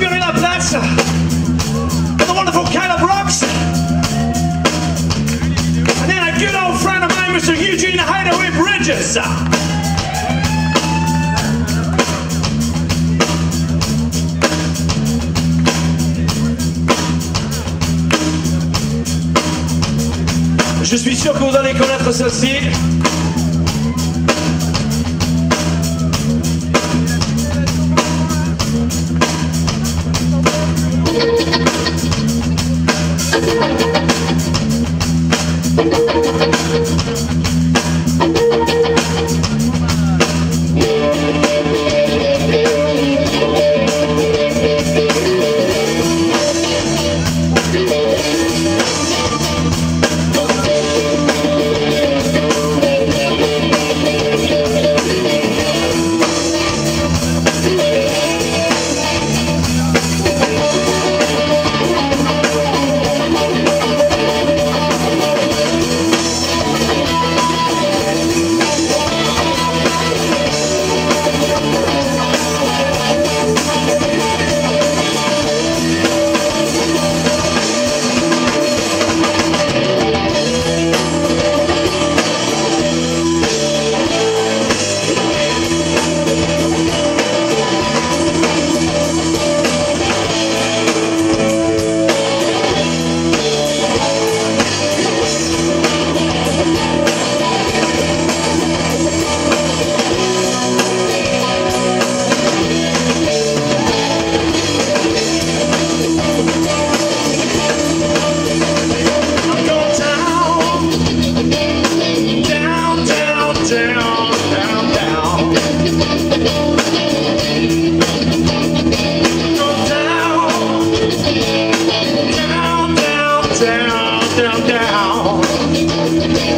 you're place with a wonderful can rocks. And then a good old friend of mine, Mr. Eugene Hideaway Bridges. Je suis sûr que vous allez connaître celle-ci. them down.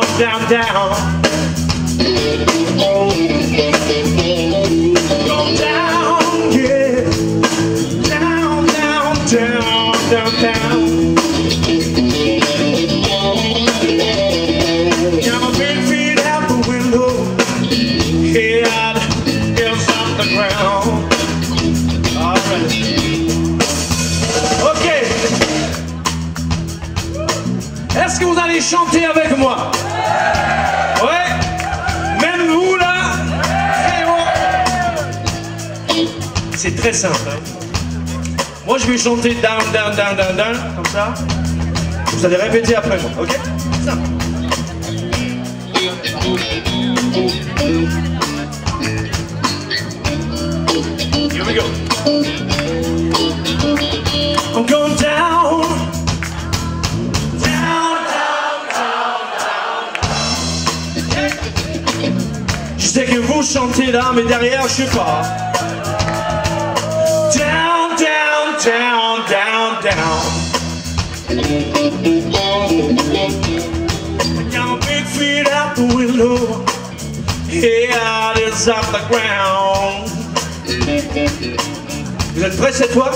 down, down, down. Down, Est-ce que vous allez chanter avec Ouais Même vous là C'est très simple. Hein. Moi je vais chanter down, down, down, down, down, comme ça. Vous allez répéter après moi, ok? Simple. Je sais que vous chantez là, mais derrière, je sais pas. Down, down, down, down, down. Got my big feet out the window. Head is off the ground. Vous êtes prêts cette fois?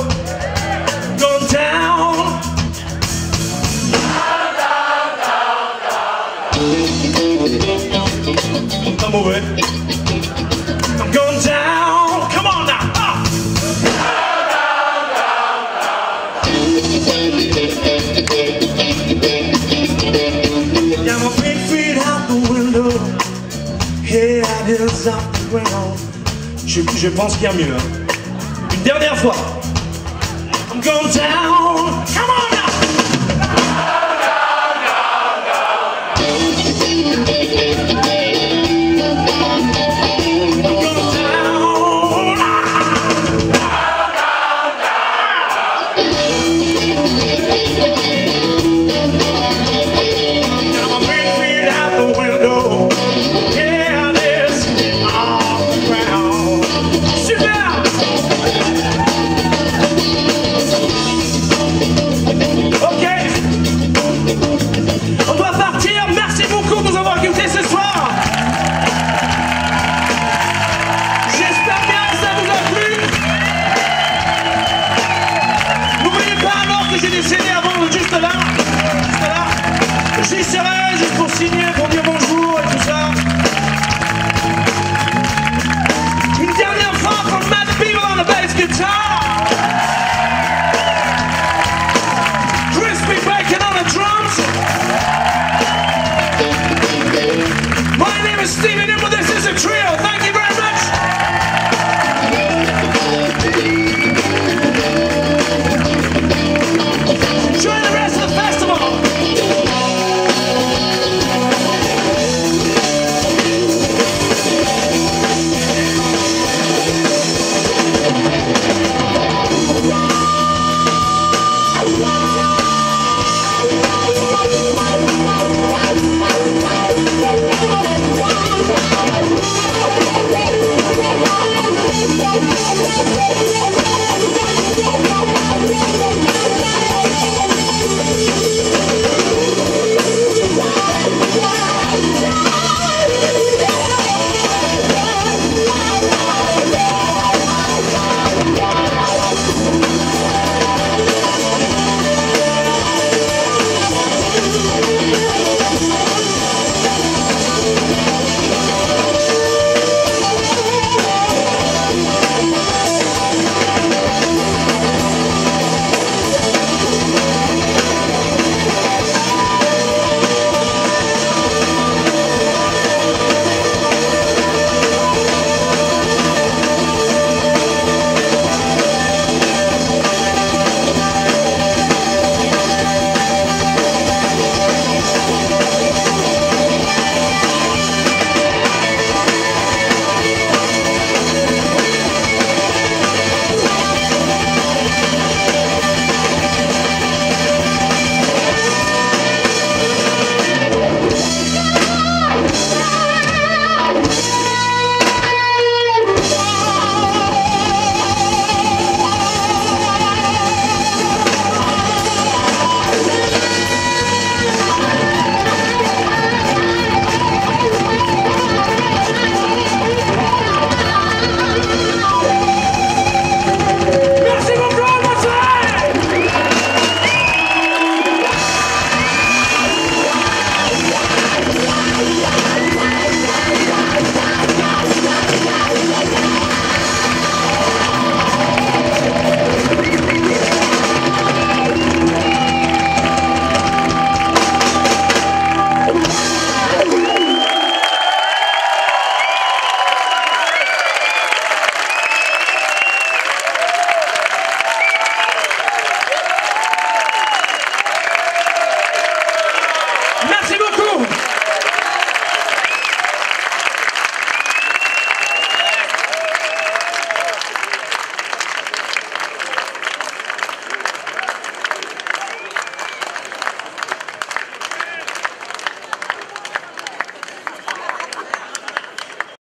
Go down. Pas I'm going down. Come on now. Je, pense qu'il y a mieux. hein. Une dernière fois. I'm going down. Come on My name